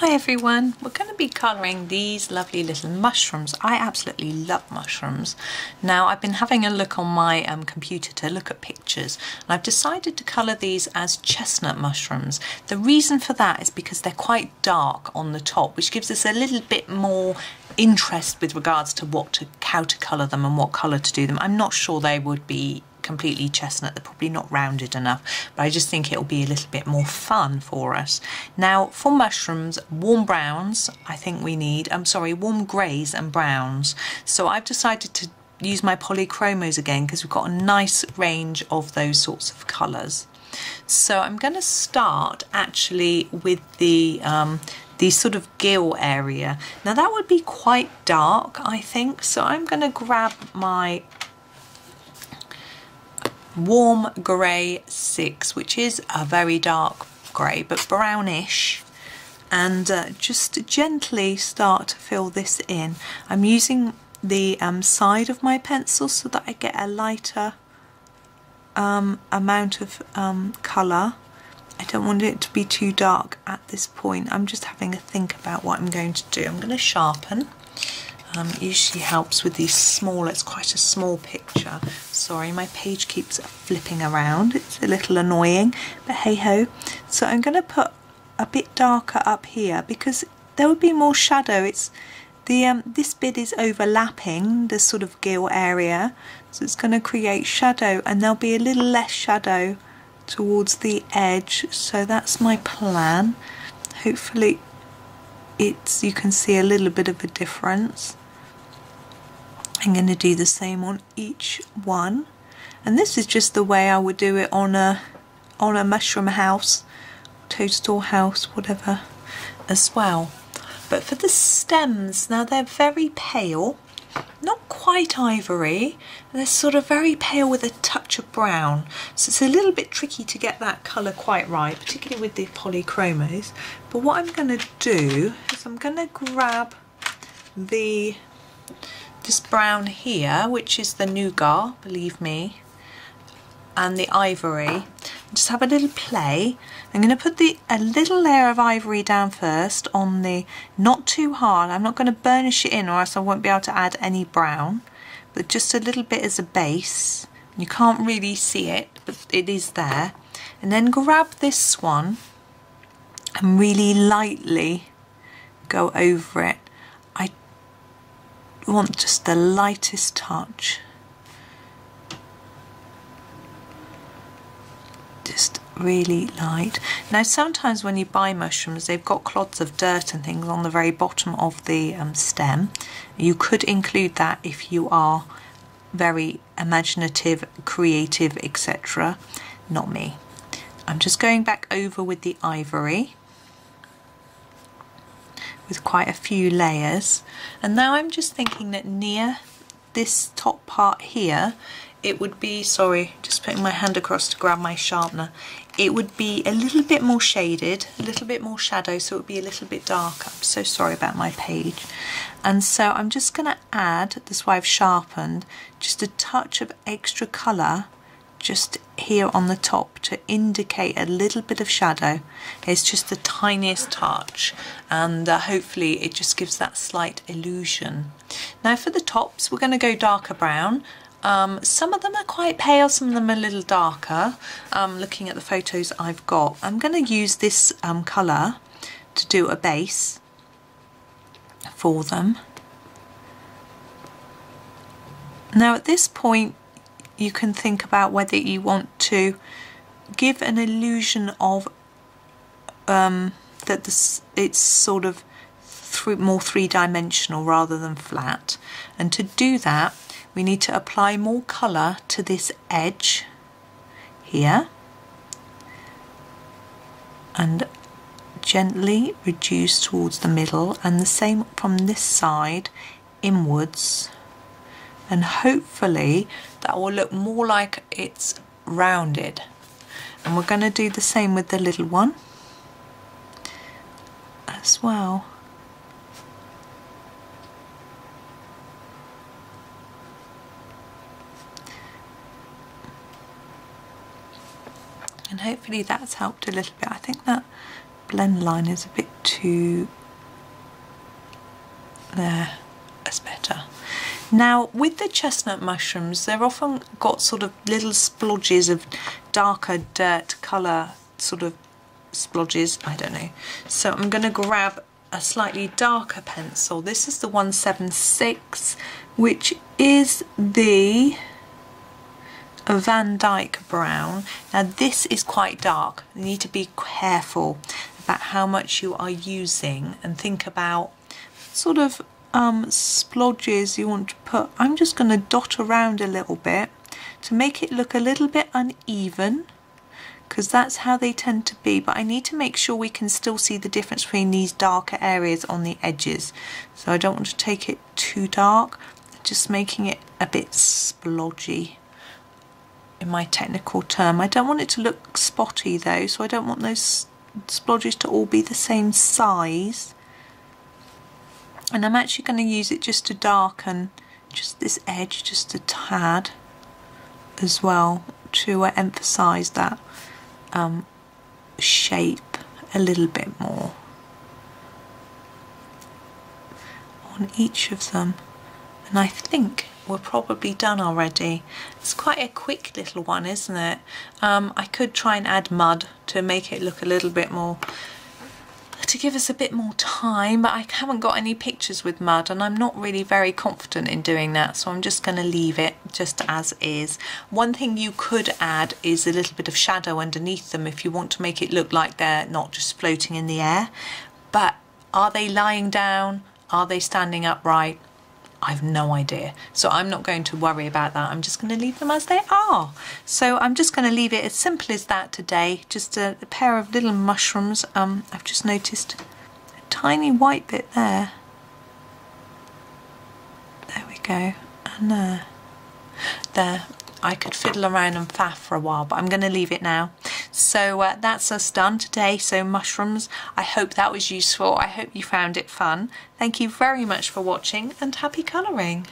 Hi everyone, we're going to be colouring these lovely little mushrooms. I absolutely love mushrooms. Now I've been having a look on my um, computer to look at pictures and I've decided to colour these as chestnut mushrooms. The reason for that is because they're quite dark on the top which gives us a little bit more interest with regards to what to how to colour them and what colour to do them. I'm not sure they would be completely chestnut. They're probably not rounded enough, but I just think it'll be a little bit more fun for us. Now, for mushrooms, warm browns, I think we need, I'm sorry, warm greys and browns. So I've decided to use my polychromos again because we've got a nice range of those sorts of colours. So I'm going to start actually with the um, the sort of gill area. Now that would be quite dark, I think. So I'm going to grab my warm grey 6 which is a very dark grey but brownish and uh, just gently start to fill this in. I'm using the um, side of my pencil so that I get a lighter um, amount of um, colour. I don't want it to be too dark at this point. I'm just having a think about what I'm going to do. I'm going to sharpen um, usually helps with these small, it's quite a small picture. Sorry, my page keeps flipping around. It's a little annoying, but hey ho. So I'm going to put a bit darker up here because there would be more shadow. It's the um, This bit is overlapping the sort of gill area, so it's going to create shadow and there'll be a little less shadow towards the edge. So that's my plan. Hopefully it's you can see a little bit of a difference. I'm going to do the same on each one. And this is just the way I would do it on a on a mushroom house toadstool house whatever as well. But for the stems now they're very pale not quite ivory. They're sort of very pale with a touch of brown. So it's a little bit tricky to get that colour quite right particularly with the polychromos. But what I'm going to do is I'm going to grab the this brown here, which is the nougat, believe me, and the ivory. Just have a little play. I'm going to put the a little layer of ivory down first on the, not too hard, I'm not going to burnish it in or else I won't be able to add any brown, but just a little bit as a base. You can't really see it, but it is there. And then grab this one and really lightly go over it I want just the lightest touch. Just really light. Now sometimes when you buy mushrooms they've got clods of dirt and things on the very bottom of the um, stem. You could include that if you are very imaginative, creative, etc. Not me. I'm just going back over with the ivory with quite a few layers and now I'm just thinking that near this top part here it would be, sorry, just putting my hand across to grab my sharpener, it would be a little bit more shaded, a little bit more shadow, so it would be a little bit darker. I'm so sorry about my page. And so I'm just going to add, that's why I've sharpened, just a touch of extra colour just here on the top to indicate a little bit of shadow. It's just the tiniest touch and uh, hopefully it just gives that slight illusion. Now for the tops we're going to go darker brown. Um, some of them are quite pale, some of them are a little darker. Um, looking at the photos I've got, I'm going to use this um, colour to do a base for them. Now at this point you can think about whether you want to give an illusion of um, that this, it's sort of th more three-dimensional rather than flat and to do that we need to apply more colour to this edge here and gently reduce towards the middle and the same from this side inwards. And hopefully that will look more like it's rounded. And we're going to do the same with the little one as well and hopefully that's helped a little bit. I think that blend line is a bit too there that's better. Now with the chestnut mushrooms they're often got sort of little splodges of darker dirt colour sort of splodges I don't know. So I'm going to grab a slightly darker pencil. This is the 176 which is the Van Dyck brown. Now this is quite dark. You need to be careful about how much you are using and think about sort of um, splodges you want to put. I'm just going to dot around a little bit to make it look a little bit uneven because that's how they tend to be. But I need to make sure we can still see the difference between these darker areas on the edges. So I don't want to take it too dark just making it a bit splodgy in my technical term. I don't want it to look spotty though so I don't want those splodges to all be the same size. And I'm actually going to use it just to darken just this edge just a tad as well to uh, emphasize that um, shape a little bit more. On each of them. And I think we're probably done already. It's quite a quick little one, isn't it? Um, I could try and add mud to make it look a little bit more to give us a bit more time but I haven't got any pictures with mud and I'm not really very confident in doing that so I'm just going to leave it just as is. One thing you could add is a little bit of shadow underneath them if you want to make it look like they're not just floating in the air but are they lying down? Are they standing upright? I've no idea. So I'm not going to worry about that. I'm just going to leave them as they are. So I'm just going to leave it as simple as that today. Just a, a pair of little mushrooms. Um, I've just noticed a tiny white bit there. There we go. And there. There. I could fiddle around and faff for a while, but I'm going to leave it now. So uh, that's us done today. So mushrooms, I hope that was useful. I hope you found it fun. Thank you very much for watching and happy colouring.